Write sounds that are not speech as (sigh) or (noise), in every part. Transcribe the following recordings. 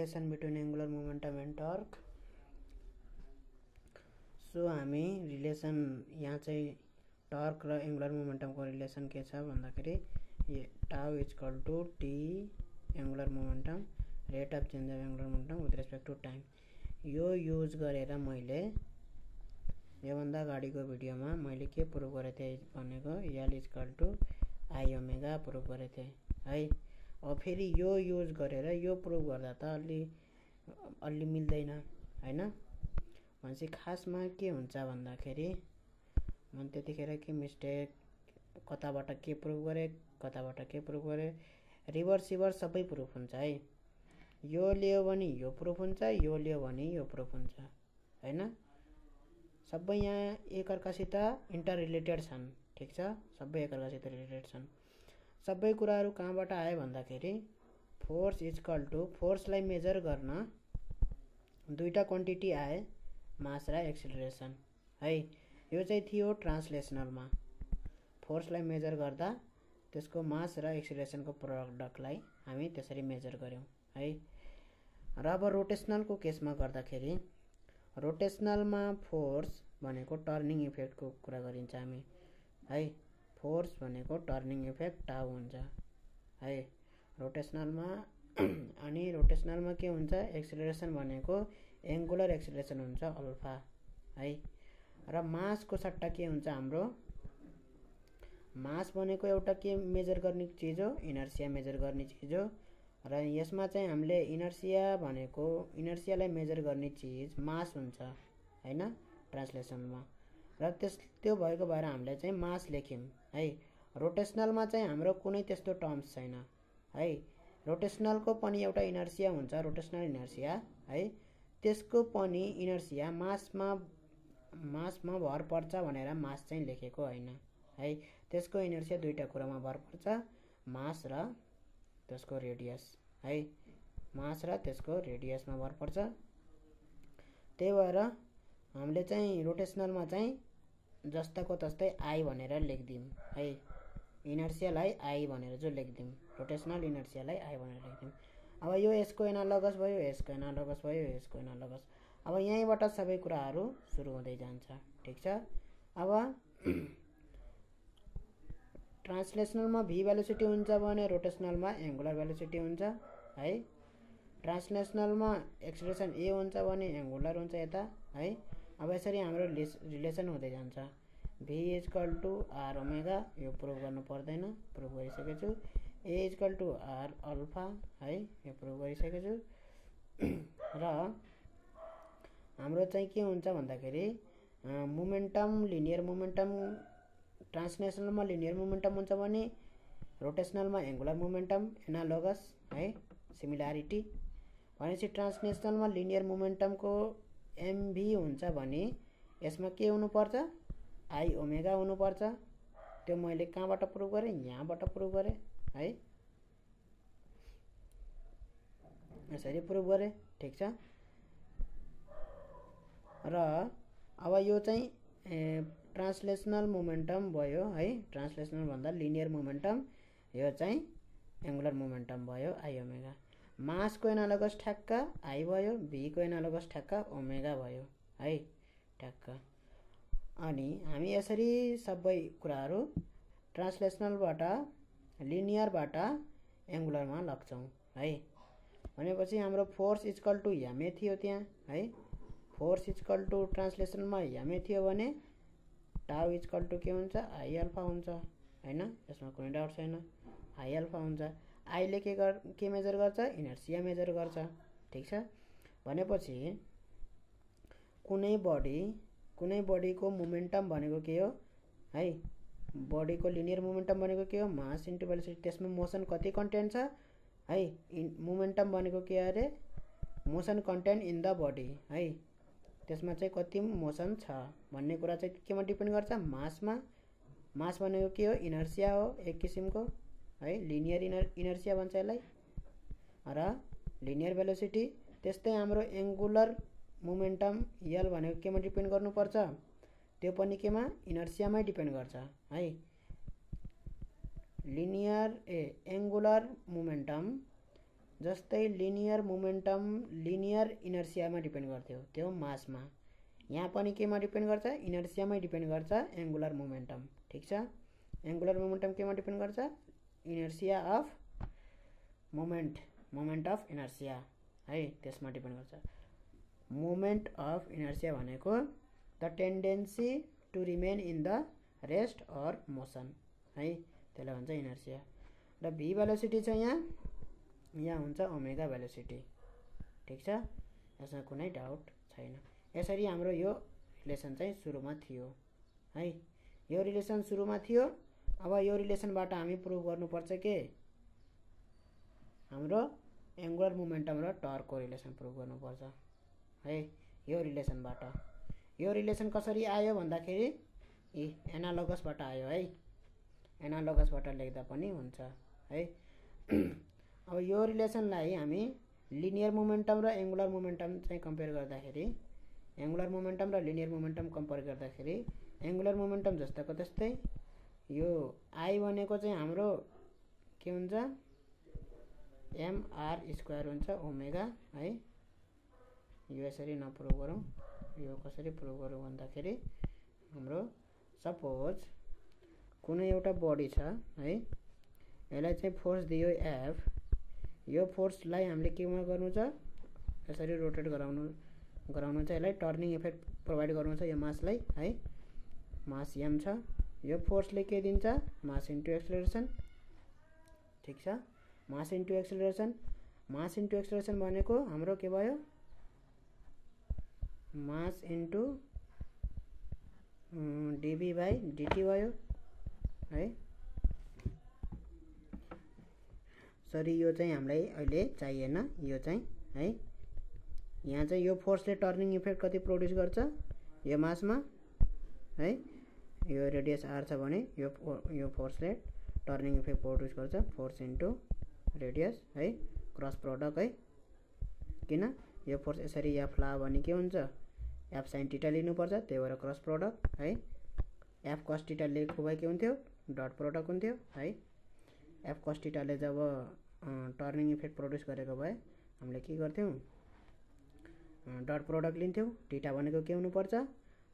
Relation between angular momentum and torque so हामी relation यहाँ चाहिँ टर्क र एङ्गुलर मोमेन्टमको रिलेसन के छ भन्दाखेरि tau is equal to the angular momentum rate of change of angular momentum with respect to time यो use गरेर मैले योभन्दा अगाडिको भिडियोमा मैले के प्रुभ गरेको थिएँ भनेको L is equal to I omega prove गरेको थिएँ है? फेरि यो युज गरेर यो प्रुभ गर्दा त अलि अलि मिल्दैन होइन? भनेपछि खासमा के हुन्छ भन्दाखेरि मैले त्यतिखेर के मिस्टेक कताबाट के प्रुभ गरेँ कताबाट के प्रुभ गरेँ रिभर्स सिभर्स सबै प्रुफ हुन्छ है। यो लियो भने यो प्रुफ हुन्छ यो लियो भने यो प्रुफ हुन्छ होइन? सबै यहाँ एकअर्कासित इन्टर रिलेटेड छन् ठिक छ? सबै एकअर्कासित रिलेटेड छन्। सबै कुराहरू कहाँबाट आयो भन्दाखेरि फोर्स इजकल टु फोर्सलाई मेजर गर्न दुईवटा क्वान्टिटी आए मास र एक्सिलरेसन है यो चाहिँ थियो ट्रान्सलेसनलमा फोर्सलाई मेजर गर्दा त्यसको मास र एक्सिलेसनको प्रडक्टलाई हामी त्यसरी मेजर गऱ्यौँ है। र अब रोटेसनलको केसमा गर्दाखेरि रोटेसनलमा फोर्स भनेको टर्निङ इफेक्टको कुरा गरिन्छ हामी है। फोर्स भनेको टर्निङ इफेक्ट टाउ हुन्छ। है रोटेसनलमा (clears throat) अनि रोटेसनलमा के हुन्छ? एक्सिलरेसन भनेको एङ्गुलर एक्सिलेसन हुन्छ अल्फा है। र मासको सट्टा के हुन्छ हाम्रो? मास भनेको एउटा के मेजर गर्ने चिज हो? इनर्सिया मेजर गर्ने चिज हो। र यसमा चाहिँ हामीले इनर्सिया भनेको इनर्सियालाई मेजर गर्ने चिज मास हुन्छ होइन? ट्रान्सलेसनमा। र त्यस त्यो भएको भएर हामीले चाहिँ मास लेख्यौँ है। रोटेसनलमा चाहिँ हाम्रो कुनै त्यस्तो टर्म्स छैन है। रोटेसनलको पनि एउटा इनर्सिया हुन्छ रोटेसनल इनर्सिया है। त्यसको पनि इनर्सिया मासमा मासमा भर पर्छ भनेर मास चाहिँ लेखेको होइन है। त्यसको इनर्सिया दुईवटा कुरामा भर पर्छ मास र त्यसको रेडियस है। मास र त्यसको रेडियसमा भर पर्छ। त्यही भएर हामीले चाहिँ रोटेसनलमा चाहिँ जस्ताको तस्तै आई भनेर लेखिदिउँ। है इनर्सियालाई आई भनेर जो लेखिदिउँ। रोटेसनल इनर्सियालाई आई भनेर लेखिदिउँ। अब यो यसको एनालगस भयो यसको एनालगस भयो यसको एनालगस। अब यहीँबाट सबै कुराहरू सुरु हुँदै जान्छ। ठिक छ? अब (clears throat) ट्रान्सलेसनलमा भी भेलोसिटी हुन्छ भने रोटेसनलमा एङ्गुलर भेलोसिटी हुन्छ। है ट्रान्सलेसनलमा एक्सप्रेसन ए हुन्छ भने एङ्गुलर हुन्छ यता। है अब यसरी हाम्रो रिलेसन हुँदै जान्छ। V is equal to R omega यो प्रुभ गर्नु पर्दैन प्रुभ गरिसकेको छु। A is equal to R alpha है यो प्रुभ छु। र हाम्रो चाहिँ के हुन्छ भन्दाखेरि मोमेन्टम लिनियर मोमेन्टम ट्रान्सनेसनलमा लिनियर मोमेन्टम हुन्छ भने रोटेसनलमा एङ्गुलर मोमेन्टम एनालोगस है सिमिलारिटी भनेपछि ट्रान्सनेसनलमा लिनियर मोमेन्टमको एमभी हुन्छ भने यसमा के हुनुपर्छ? आई ओमेगा हुनुपर्छ। त्यो मैले कहाँबाट प्रुभ गरेँ? यहाँबाट प्रुभ गरेँ है? यसरी प्रुभ गरेँ ठिक छ? र अब यो चाहिँ ट्रान्सलेसनल मोमेन्टम भयो है? ट्रान्सलेसनल भन्दा लिनियर मोमेन्टम यो चाहिँ एङ्गुलर मोमेन्टम भयो आई ओमेगा मासको एनालोगस ठ्याक्क आई भयो भीको एनालोगस ठ्याक्क ओमेगा भयो है ठ्याक्क। अनि हामी यसरी सबै कुराहरू ट्रान्सलेसनलबाट लिनियरबाट एङ्गुलरमा लग्छौँ है। भनेपछि हाम्रो फोर्स इजकल टु यामे थियो त्यहाँ है। फोर्स इजकल टु ट्रान्सलेसनमा यामे थियो भने टाउ इजकल टु के हुन्छ? आई अल्फा हुन्छ होइन? यसमा कुनै डाउट छैन। आई अल्फा हुन्छ। आईले के गर के मेजर गर्छ? इनर्सिया मेजर गर्छ। ठिक छ? भनेपछि कुनै बडी कुनै बडीको मोमेन्टम भनेको के हो? है बडीको लिनियर मोमेन्टम भनेको के हो? मास इन्टु भेलोसिटी त्यसमा मोसन कति कन्टेन्ट छ? है इन मोमेन्टम भनेको के अरे? Motion content in the body है त्यसमा चाहिँ कति मोसन छ भन्ने कुरा चाहिँ केमा डिपेन्ड गर्छ? मासमा। मास भनेको के हो? इनर्सिया हो एक किसिमको। है लिनियर इनर इनर्सिया भन्छ यसलाई। र लिनियर भेलोसिटी त्यस्तै हाम्रो एङ्गुलर मोमेन्टम यल भनेको केमा डिपेन्ड गर्नुपर्छ? त्यो पनि केमा? इनर्सियामै डिपेन्ड गर्छ है। लिनियर ए एङ्गुलर मोमेन्टम जस्तै लिनियर मोमेन्टम लिनियर इनर्सियामा डिपेन्ड गर्थ्यो। त्यो मासमा यहाँ पनि केमा डिपेन्ड गर्छ? इनर्सियामै डिपेन्ड गर्छ एङ्गुलर मोमेन्टम ठिक छ? एङ्गुलर मोमेन्टम केमा डिपेन्ड गर्छ? Inertia of moment moment of inertia है? त्यसमा डिपेन्ड गर्छ। मोमेन्ट अफ इनर्सिया भनेको the tendency to remain in the rest or motion है? त्यसलाई भन्छ इनर्सिया। र भी भेलोसिटी चाहिँ यहाँ। यहाँ हुन्छ ओमेगा भेलोसिटी। ठिक छ? यसमा कुनै डाउट छैन। यसरी हाम्रो यो रिलेसन चाहिँ सुरुमा थियो है? यो रिलेसन सुरुमा थियो। अब यो रिलेसनबाट हामी प्रुभ गर्नुपर्छ के? हाम्रो एङ्गुलर मोमेन्टम र टर्कको रिलेसन प्रुभ गर्नुपर्छ। है यो रिलेसनबाट। यो रिलेसन कसरी आयो भन्दाखेरि ए एनालोगसबाट आयो है। एनालोगसबाट लेख्दा पनि हुन्छ है। अब यो रिलेसनलाई हामी लिनियर मोमेन्टम र एङ्गुलर मोमेन्टम चाहिँ कम्पेयर गर्दाखेरि एङ्गुलर मोमेन्टम र लिनियर मोमेन्टम कम्पेयर गर्दाखेरि एङ्गुलर मोमेन्टम जस्ताको त्यस्तै यो आई भनेको चाहिँ हाम्रो के हुन्छ? एमआर स्क्वायर हुन्छ ओमेगा है? यो यसरी नप्रुभ गरौँ। यो कसरी प्रुभ गरौँ भन्दाखेरि हाम्रो सपोज कुनै एउटा बडी छ है? यसलाई चाहिँ फोर्स दियो एफ यो फोर्सलाई हामीले केमा गर्नु छ? यसरी रोटेट गराउनु गराउनु छ। यसलाई टर्निङ इफेक्ट प्रोभाइड गर्नु छ यो मासलाई है? मास एम छ। यो फोर्सले के दिन्छ? मास इन्टु एक्सलेरेसन ठिक छ? मास इन्टु एक्सलेरेसन मास इन्टु एक्सलेरेसन भनेको हाम्रो के भयो? Mass into dv by dt भयो। है? सरी यो चाहिँ हामीलाई अहिले चाहिएन। यो चाहिँ है? यहाँ चाहिँ यो फोर्सले टर्निङ इफेक्ट कति प्रड्युस गर्छ? यो मासमा है? यो रेडियस आर छ भने यो यो फोर्सले टर्निङ इफेक्ट प्रड्युस गर्छ। फोर्स इन्टु रेडियस है क्रस प्रडक्ट है। किन? यो फोर्स यसरी एफ ला भने के हुन्छ? एफ साइन टिटा लिनुपर्छ त्यही भएर क्रस प्रडक्ट है। एफ कस लिएको भए के हुन्थ्यो? डट प्रडक्ट हुन्थ्यो है। एफ कस टिटाले जब टर्निङ इफेक्ट प्रड्युस गरेको भए हामीले के गर्थ्यौँ? Dot product लिन्थ्यौँ। टिटा भनेको के हुनुपर्छ?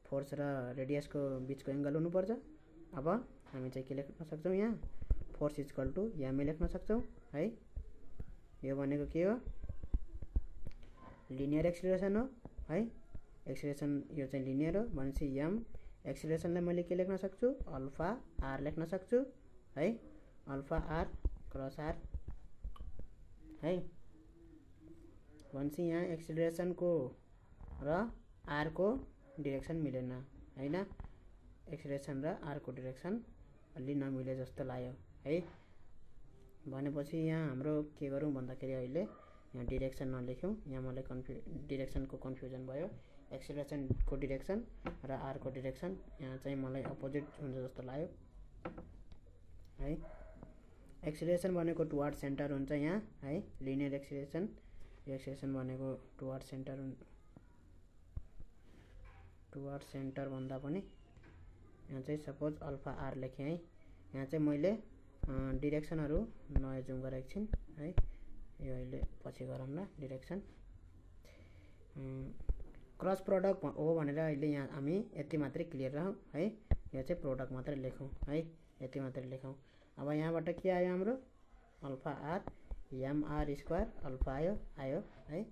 फोर्स र रेडियसको बिचको एङ्गल हुनुपर्छ। अब हामी चाहिँ के लेख्न सक्छौँ यहाँ? फोर्स इजकल टु यामै लेख्न सक्छौँ है? यो भनेको के हो? लिनियर एक्सिलेसन हो है? एक्सिलेसन यो चाहिँ लिनियर हो भनेपछि यम एक्सिलेसनलाई मैले के लेख्न सक्छु? अल्फा आर लेख्न सक्छु है? अल्फा आर क्रस आर है? भनेपछि यहाँ एक्सिलेरेसनको र आरको डिरेक्सन मिलेन होइन? एक्सिलेरेसन र आरको डिरेक्सन अलि नमिले जस्तो लाग्यो है? भनेपछि यहाँ हाम्रो के गरौँ भन्दाखेरि अहिले यहाँ डिरेक्सन नलेख्यौँ। यहाँ मलाई कन्फ्यु डिरेक्सनको कन्फ्युजन भयो। एक्सिलेरेसनको डिरेक्सन र आरको डिरेक्सन यहाँ चाहिँ मलाई अपोजिट हुन्छ जस्तो लाग्यो है? एक्सिलेरेसन भनेको टुवार्ड सेन्टर हुन्छ यहाँ है? लिनियर एक्सिलेरेसन एक्सेसन भनेको टुवार्ड सेन्टर टुवार्ड सेन्टर भन्दा पनि यहाँ चाहिँ सपोज अल्फा आर लेखेँ है। यहाँ चाहिँ मैले डिरेक्सनहरू नयाँ जुम गरेको एकछिन है। यो अहिले पछि गरौँ न डिरेक्सन। क्रस प्रडक्ट हो भनेर अहिले यहाँ हामी यति मात्रै क्लियर रहौँ है। यो चाहिँ प्रडक्ट मात्रै लेखौँ है। यति मात्रै लेखौँ। अब यहाँबाट के आयो हाम्रो? Alpha R MR square alpha आयो आयो है।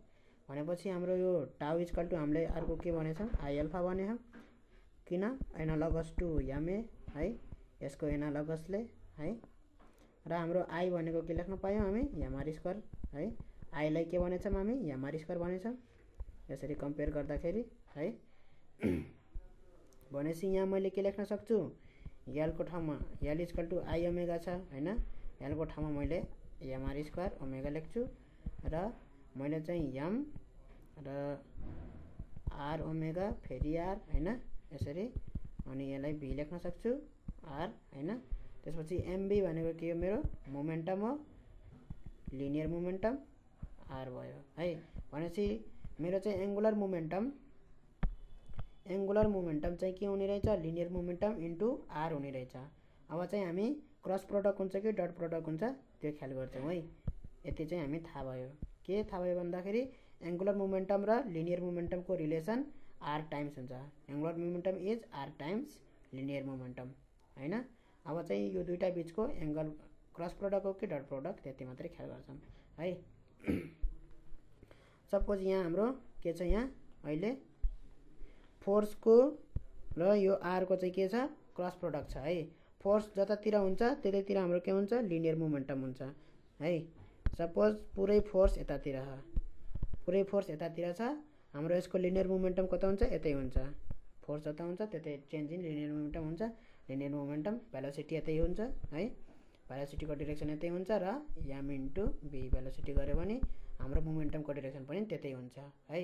भनेपछि हाम्रो यो टाउ इजकल टु हामीले अर्को के भनेछौँ? I alpha भनेछौँ। किन? एनालगस टु एमए है? यसको एनालगसले है? र हाम्रो आई भनेको के लेख्न पायौँ हामी? एमआर स्क्वायर है? आईलाई के भनेछौँ हामी? एमआर स्क्वायर भनेछौँ। यसरी कम्पेयर गर्दाखेरि है? भनेपछि यहाँ मैले के लेख्न सक्छु? एलको ठाउँमा L is equal to I omega छ होइन? एलको ठाउँमा मैले एमआर स्क्वायर ओमेगा लेख्छु। र मैले चाहिँ एम र आर ओमेगा फेरि आर होइन? यसरी। अनि यसलाई भी लेख्न सक्छु। आर होइन? त्यसपछि एमबी भनेको के हो मेरो? मोमेन्टम हो। Linear momentum. आर भयो है? भनेपछि मेरो चाहिँ एङ्गुलर मोमेन्टम। एङ्गुलर मोमेन्टम चाहिँ के हुने रहेछ? लिनियर मोमेन्टम इन्टु आर हुने रहेछ। अब चाहिँ हामी क्रस प्रडक्ट हुन्छ कि डट प्रडक्ट हुन्छ त्यो ख्याल गर्छौँ है? यति चाहिँ हामी थाहा भयो। के थाहा भयो भन्दाखेरि एङ्गुलर मोमेन्टम र लिनियर मोमेन्टमको रिलेसन आर टाइम्स हुन्छ। Angular momentum is R times linear momentum होइन? अब चाहिँ यो दुइटा बिचको एङ्गल क्रस प्रडक्ट हो कि डट प्रडक्ट त्यति मात्रै ख्याल गर्छौँ है? (clears throat) सपोज यहाँ हाम्रो के छ यहाँ? अहिले फोर्सको र यो आरको चाहिँ के छ? क्रस प्रडक्ट छ है? फोर्स जतातिर हुन्छ त्यतैतिर हाम्रो के हुन्छ? लिनियर मोमेन्टम हुन्छ है? सपोज पुरै फोर्स यतातिर पुरै फोर्स यतातिर छ हाम्रो यसको लिनियर मोमेन्टम कता हुन्छ? यतै हुन्छ। फोर्स जता हुन्छ त्यतै चेन्ज इन लिनियर मोमेन्टम हुन्छ। लिनियर मोमेन्टम भेलोसिटी यतै हुन्छ है? भेलोसिटीको डिरेक्सन यतै हुन्छ र एम इन्टु बी भेलोसिटी गऱ्यो भने हाम्रो मोमेन्टमको डिरेक्सन पनि त्यतै हुन्छ है?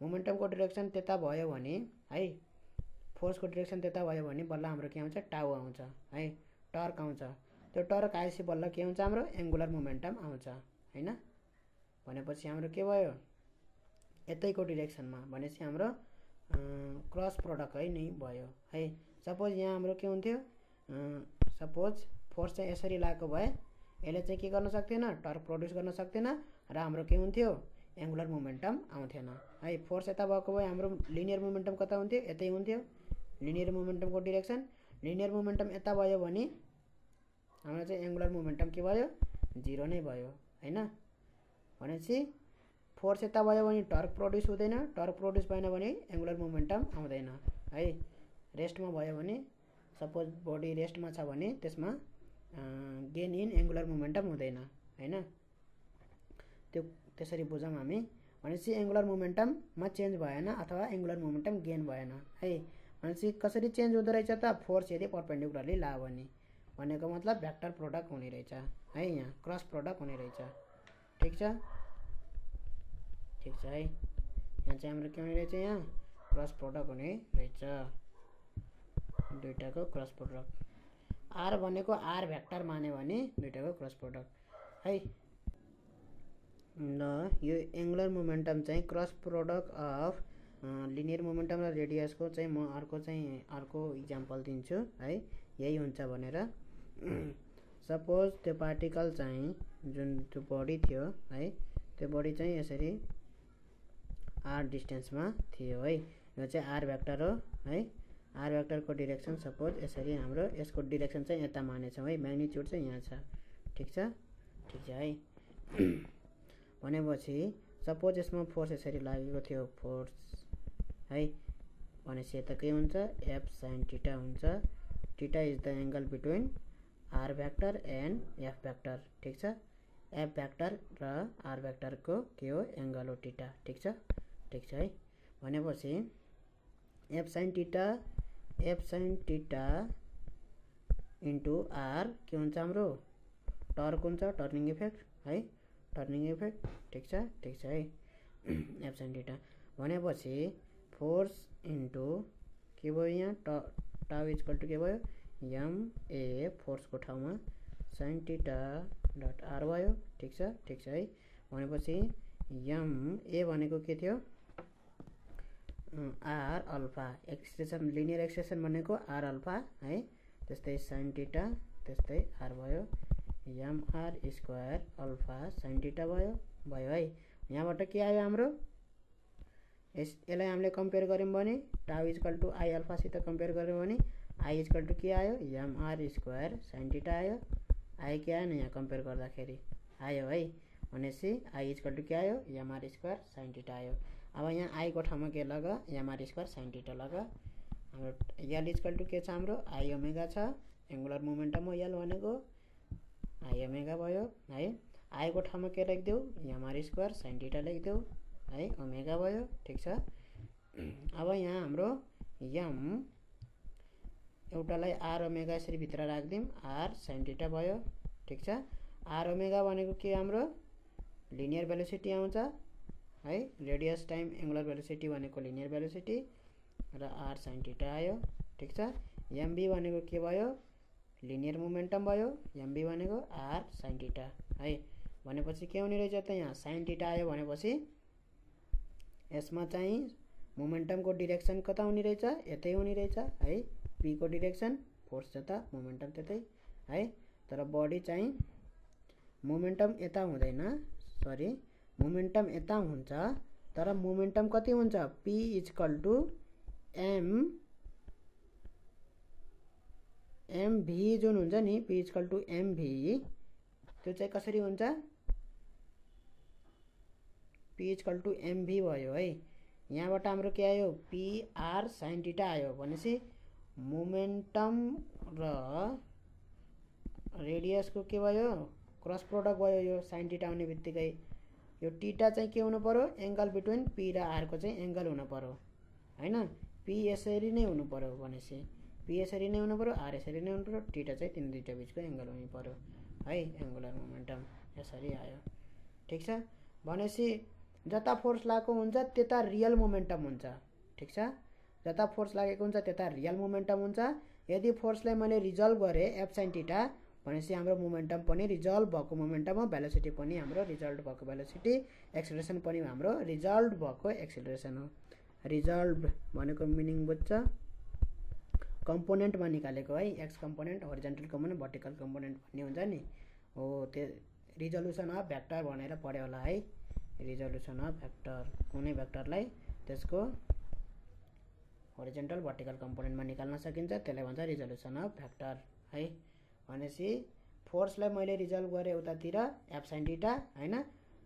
मोमेन्टमको डिरेक्सन त्यता भयो भने है? फोर्सको डिरेक्सन त्यता भयो भने बल्ल हाम्रो के आउँछ? टाउ आउँछ है? टर्क आउँछ। त्यो टर्क आएपछि बल्ल के हुन्छ हाम्रो? एङ्गुलर मोमेन्टम आउँछ। होइन? भनेपछि हाम्रो के भयो? यतैको डिरेक्सनमा भनेपछि हाम्रो क्रस प्रडक्ट है नै भयो। है सपोज यहाँ हाम्रो के हुन्थ्यो? सपोज फोर्स चाहिँ यसरी लगाएको भए यसले चाहिँ के गर्न सक्थेन? टर्क प्रड्युस गर्न सक्थेन र हाम्रो के हुन्थ्यो? एङ्गुलर मोमेन्टम आउँथेन। है फोर्स यता भएको भए हाम्रो लिनियर मोमेन्टम कता हुन्थ्यो? यतै हुन्थ्यो। लिनियर मोमेन्टमको डिरेक्सन लिनियर मोमेन्टम यता भयो भने हाम्रो चाहिँ एङ्गुलर मोमेन्टम के भयो? जिरो नै भयो। होइन? भनेपछि फोर्स यता भयो भने टर्क प्रड्युस हुँदैन टर्क प्रड्युस भएन भने एङ्गुलर मोमेन्टम आउँदैन है? रेस्टमा भयो भने सपोज बडी रेस्टमा छ भने त्यसमा गेन इन एङ्गुलर मोमेन्टम हुँदैन होइन? त्यो त्यसरी बुझौँ हामी। भनेपछि एङ्गुलर मोमेन्टममा चेन्ज भएन अथवा एङ्गुलर मोमेन्टम गेन भएन है? भनेपछि कसरी चेन्ज हुँदो रहेछ त? फोर्स यदि पर्पेन्डिकुलरली ला भने। भनेको मतलब भ्याक्टर प्रोडक्ट हुने रहेछ है यहाँ क्रस प्रोडक्ट हुने रहेछ। ठिक छ? ठिक छ है। यहाँ चाहिँ हाम्रो के हुने रहेछ यहाँ? क्रस प्रोडक्ट हुने रहेछ। दुइटाको क्रस प्रोडक्ट आर भनेको आर भ्याक्टर मान्यो भने दुइटाको क्रस प्रोडक्ट है? ल यो एङ्गुलर मोमेन्टम चाहिँ cross product of linear momentum र रेडियसको चाहिँ म अर्को चाहिँ अर्को इक्जाम्पल दिन्छु है? यही हुन्छ भनेर सपोज त्यो पार्टिकल चाहिँ जुन त्यो बडी थियो है त्यो बडी चाहिँ यसरी आर डिस्टेन्समा थियो है। यो चाहिँ आर भ्याक्टर हो है। आर भेक्टरको डिरेक्सन सपोज यसरी हाम्रो यसको डिरेक्सन चाहिँ यता मानेछौँ है। म्याग्निच्युड चाहिँ यहाँ छ। ठिक छ? ठिक छ है। (clears throat) भनेपछि सपोज यसमा फोर्स यसरी लागेको थियो फोर्स है। भनेपछि यता के हुन्छ? एफ साइन टिटा हुन्छ। Theta is the angle between R vector and F vector ठिक छ? एफ भ्याक्टर र आर भ्याक्टरको के हो? एङ्गल हो टिटा ठिक छ? ठिक छ है? भनेपछि F sine theta F sine theta into R के हुन्छ हाम्रो? टर्क हुन्छ टर्निङ इफेक्ट है? टर्निङ इफेक्ट ठिक छ? ठिक छ है? एफ साइन टिटा भनेपछि फोर्स इन्टु के भयो यहाँ? ट टाउ इजकल टु के भयो? एम ए फोर्सको ठाउँमा साइन टिटा डट आर भयो। ठिक छ? ठिक छ है। भनेपछि एम ए भनेको के थियो? R alpha expression linear expression भनेको आर अल्फा है। त्यस्तै साइन टिटा त्यस्तै आर भयो। MR square alpha sine theta भयो। भयो है। यहाँबाट के आयो हाम्रो? यस यसलाई हामीले कम्पेयर गऱ्यौँ भने टाउ इजकल टु आई अल्फासित कम्पेयर गऱ्यौँ भने आई इजकल टु के आयो एमआर स्क्वायर साइन टिटा आयो आई के आएन यहाँ कम्पेयर गर्दाखेरि आयो है भनेपछि आई इजकल टु के आयो एमआर स्क्वायर साइन टिटा आयो अब यहाँ आईको ठाउँमा के लग एमआर स्क्वायर साइन टिटा लग हाम्रो यल इजकल टु के छ हाम्रो आई ओमेगा छ एङ्गुलर मोमेन्टम हो यल भनेको आई ओमेगा भयो है आईको ठाउँमा के लेखिदेऊ एमआर स्क्वायर साइन टिटा लेखिदेऊ है ओमेगा भयो ठिक छ अब यहाँ हाम्रो यम एउटालाई आर ओमेगा यसरी भित्र राखिदिउँ आर साइन भयो ठिक छ। आर ओमेगा भनेको के हाम्रो? लिनियर भेलोसिटी आउँछ है? रेडियस टाइम एङ्गुलर भेलोसिटी भनेको लिनियर भेलोसिटी र आर साइन आयो ठिक छ। एमबी भनेको के भयो? लिनियर मोमेन्टम भयो। एमबी भनेको आर साइन है? भनेपछि के हुने रहेछ त यहाँ? साइन आयो भनेपछि यसमा चाहिँ मोमेन्टमको डिरेक्सन कता हुने रहेछ? यतै हुने रहेछ है? पीको डिरेक्सन फोर्स जता मोमेन्टम त्यतै है? तर बडी चाहिँ मोमेन्टम यता हुँदैन सरी मोमेन्टम यता हुन्छ तर मोमेन्टम कति हुन्छ? P is equal to M MV जुन हुन्छ नि पी इजकल टु एमभी त्यो चाहिँ कसरी हुन्छ? पी इजकल टु एमभी भयो है? यहाँबाट हाम्रो के आयो? पिआर साइन टिटा आयो भनेपछि मोमेन्टम र रेडियसको के भयो? क्रस प्रडक्ट भयो यो साइन टिटा आउने बित्तिकै। यो टिटा चाहिँ के हुनु पऱ्यो एङ्गल बिट्विन पी र आरको चाहिँ एङ्गल हुनु पऱ्यो होइन? पी यसरी नै हुनु पऱ्यो भनेपछि। पी यसरी नै हुनु पऱ्यो आर यसरी नै हुनु पऱ्यो टिटा चाहिँ तिन दुइटा बिचको एङ्गल हुनु पऱ्यो है? एङ्गुलर मोमेन्टम यसरी आयो। ठिक छ? भनेपछि जता फोर्स लागेको हुन्छ त्यता रियल मोमेन्टम हुन्छ। ठिक छ? जता फोर्स लागेको हुन्छ त्यता रियल मोमेन्टम हुन्छ। यदि फोर्सलाई मैले रिजल्भ गरेँ एब्साइन टिटा भनेपछि हाम्रो मोमेन्टम पनि रिजल्भ भएको मोमेन्टम हो भेलोसिटी पनि हाम्रो रिजल्ट भएको भेलोसिटी एक्सिलेसन पनि हाम्रो रिजल्भ भएको एक्सिलेसन हो। रिजल्भ भनेको मिनिङ बुझ्छ? कम्पोनेन्टमा निकालेको है X component horizontal component vertical component भन्ने हुन्छ नि। हो त्यो रिजल्युसन अफ भ्याक्टर भनेर पढ्यो होला है। रिजल्युसन अफ भ्याक्टर कुनै भ्याक्टरलाई त्यसको होरिजेन्टल भर्टिकल कम्पोनेन्टमा निकाल्न सकिन्छ। त्यसलाई भन्छ रिजल्युसन अफ भ्याक्टर है? भनेपछि फोर्सलाई मैले रिजल्भ गरेँ उतातिर एब्साइन डिटा होइन?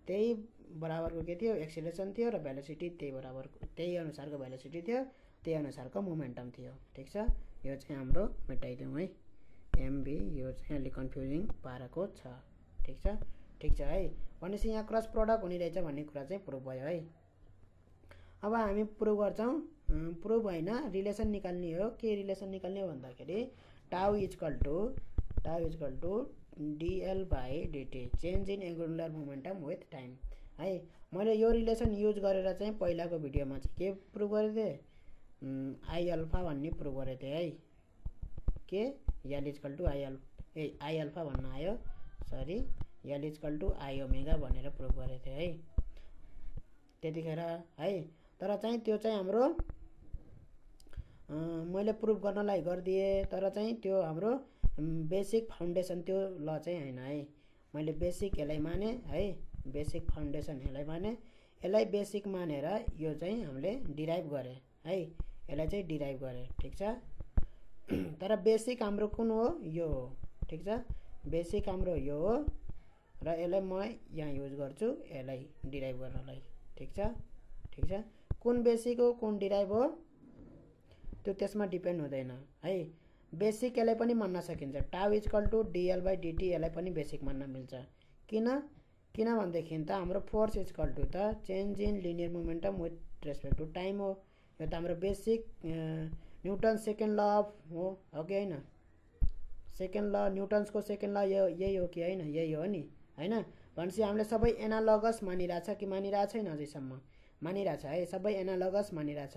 त्यही बराबरको के थियो? एक्सिलेसन थियो र भेलोसिटी त्यही बराबरको त्यही अनुसारको भेलोसिटी थियो त्यही अनुसारको मोमेन्टम थियो। ठिक छ? यो चाहिँ हाम्रो मेटाइदिउँ है? एमबी यो चाहिँ अलिक कन्फ्युजिङ पारेको छ। ठिक छ? ठिक छ है? भनेपछि यहाँ क्रस प्रडक्ट हुने रहेछ भन्ने कुरा चाहिँ प्रुभ भयो है? अब हामी प्रुभ गर्छौँ। प्रुभ होइन रिलेसन निकाल्ने हो। के रिलेसन निकाल्ने हो भन्दाखेरि tau is equal to is equal to dl by dt. Change in angular momentum with time है मैले यो रिलेसन युज गरेर चाहिँ पहिलाको भिडियोमा चाहिँ के प्रुभ गरेको थिएँ? आई अल्फा भन्ने प्रुभ गरेको थिएँ है। के? L is equal to IL a I alpha भन्न आयो। Sorry L is equal to I omega भनेर प्रुभ गरेको थिएँ है। त्यतिखेर है तर चाहिँ त्यो चाहिँ हाम्रो मैले प्रुभ गर्नलाई गरिदिएँ तर चाहिँ त्यो हाम्रो बेसिक फाउन्डेसन त्यो ल चाहिँ होइन है। मैले बेसिक यसलाई माने है बेसिक फाउन्डेसन यसलाई माने। यसलाई बेसिक मानेर यो चाहिँ हामीले डिराइभ गरेँ है यसलाई चाहिँ डिराइभ गरेँ ठिक छ? (clears throat) तर बेसिक हाम्रो कुन हो? यो हो ठिक छ? बेसिक हाम्रो यो हो र यसलाई म यहाँ युज गर्छु यसलाई डिराइभ गर्नलाई ठिक छ? ठिक छ? कुन बेसिक हो कुन डिराइभ हो? त्यो त्यसमा डिपेन्ड हुँदैन है? बेसिक यसलाई पनि मान्न सकिन्छ। Tau is equal to dL by dt यसलाई पनि बेसिक मान्न मिल्छ। किन? किन भनेदेखि त हाम्रो फोर्स इजकल टु त change in linear momentum with respect to time हो। यो त हाम्रो basic Newton second law of हो हो कि होइन? सेकेन्ड ल न्युटन्सको सेकेन्ड ल यो यही हो कि होइन? यही हो नि होइन? भनेपछि हामीले सबै एनालगस मानिरहेछ कि मानिरहेको छैन अझैसम्म मानिरहेछ है सबै एनालगस मानिरहेछ।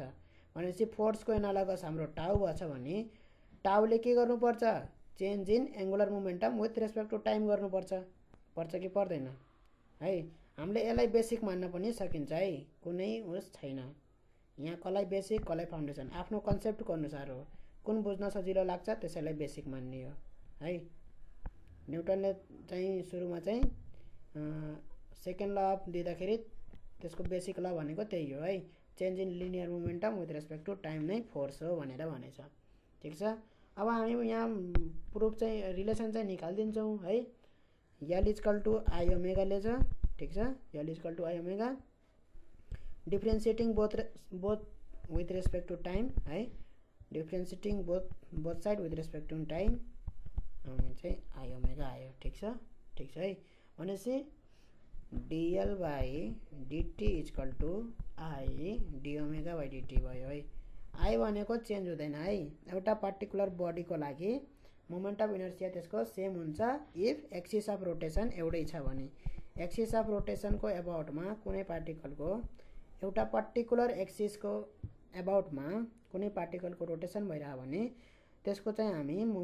भनेपछि फोर्सको एनालगस हाम्रो टाउ भएछ भने टाउले के गर्नुपर्छ? Change in angular momentum with respect to time गर्नुपर्छ। पर्छ कि पर्दैन? है हामीले यसलाई बेसिक मान्न पनि सकिन्छ है। कुनै उस छैन। यहाँ कसलाई बेसिक कसलाई फाउन्डेसन? आफ्नो कन्सेप्टको अनुसार हो। कुन बुझ्न सजिलो लाग्छ त्यसैलाई बेसिक मान्ने हो। है न्युटनले चाहिँ सुरुमा चाहिँ सेकेन्ड ल अफ दिँदाखेरि त्यसको बेसिक ल भनेको त्यही हो है। Change in linear momentum with respect to time नै फोर्स हो भनेर भनेछ। ठिक छ? अब हामी यहाँ प्रुफ चाहिँ रिलेसन चाहिँ निकालिदिन्छौँ है? L is equal to I ओमेगाले छ। ठिक छ? L is equal to I omega differentiating both both with respect to time है? Differentiating both both side with respect to time चाहिँ आई ओमेगा आयो ठिक छ? ठिक छ है? भनेपछि dL by dt is equal to I d omega by dt भयो है। आई भनेको चेन्ज हुँदैन है। एउटा पर्टिकुलर बडीको लागि मोमेन्ट अफ इनर्सिया त्यसको सेम हुन्छ। इफ एक्सिस अफ रोटेसन एउटै छ भने। एक्सिस अफ रोटेसनको एबाउटमा कुनै पार्टिकलको एउटा पर्टिकुलर एक्सिसको एबाउटमा कुनै पार्टिकलको रोटेसन भइरह्यो भने त्यसको चाहिँ हामी मु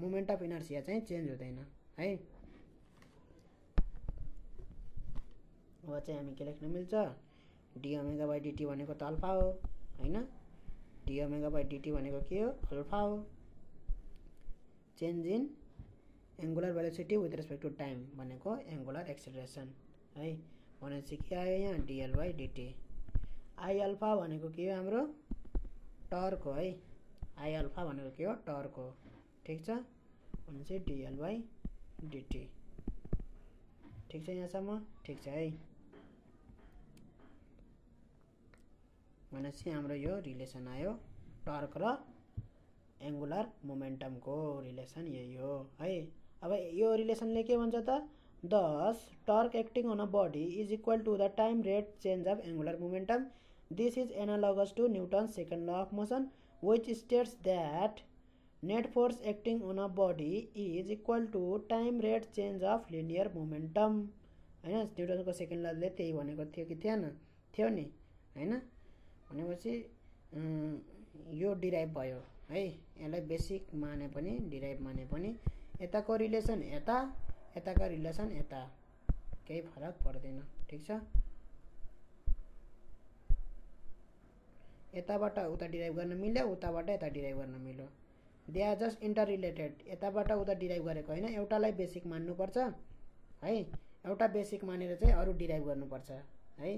मोमेन्ट अफ इनर्सिया चाहिँ चेन्ज हुँदैन है। अब चाहिँ हामी के लेख्न मिल्छ? डिओमेगा बाई डिटी भनेको त अल्फा हो होइन? डिओमेगा बाई डिटी भनेको के हो? अल्फा हो। Change in angular velocity with respect to time भनेको एङ्गुलर एक्सिलरेसन है? भनेपछि के आयो यहाँ? DL by dt I alpha भनेको के हो हाम्रो? टर्क हो है? आई अल्फा भनेको के हो? टर्क हो। ठिक छ? भनेपछि डिएल बाई डिटी ठिक छ यहाँसम्म? ठिक छ है? भनेपछि हाम्रो यो रिलेसन आयो। टर्क र एङ्गुलर मोमेन्टमको रिलेसन यही हो है? अब यो रिलेसनले के भन्छ त? This torque acting on a body is equal to the time rate change of angular momentum this is analogous to Newton second law of motion which states that net force acting on a body is equal to time rate change of linear momentum होइन? न्युटनको second लले त्यही भनेको थियो कि थिएन? थियो नि होइन? भनेपछि यो डिराइभ भयो। है यसलाई बेसिक माने पनि डिराइभ माने पनि यताको रिलेसन यता यताको रिलेसन यता। केही फरक पर्दैन ठिक छ? यताबाट उता डिराइभ गर्न मिल्यो उताबाट यता डिराइभ गर्न मिल्यो। They are just interrelated यताबाट उता डिराइभ गरेको होइन एउटालाई बेसिक मान्नुपर्छ है एउटा बेसिक मानेर चाहिँ अरू डिराइभ गर्नुपर्छ है।